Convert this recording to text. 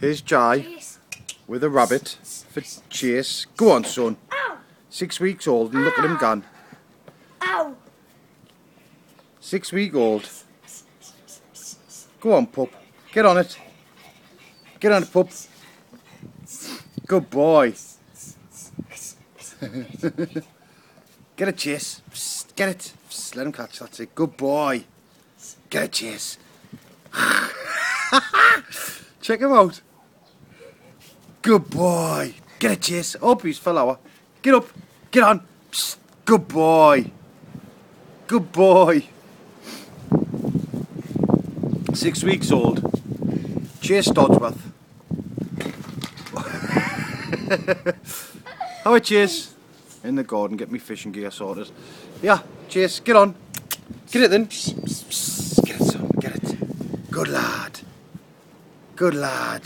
Here's Jai with a rabbit for Chase. Go on, son. Ow! Six weeks old and look at him gone. Ow! Six week old. Go on, pup. Get on it. Get on it, pup. Good boy. Get a chase. Psst, get it. Psst, let him catch. That's it. Good boy. Get a chase. Check him out. Good boy. Get a chase. Up, he's fell over. Get up. Get on. Psst, good boy. Good boy. Six weeks old. Chase Dodsworth. How are Chase? In the garden, get me fishing gear sorted. Yeah, Chase, get on. Get it then. Get it, son. Get it. Good lad. Good lad.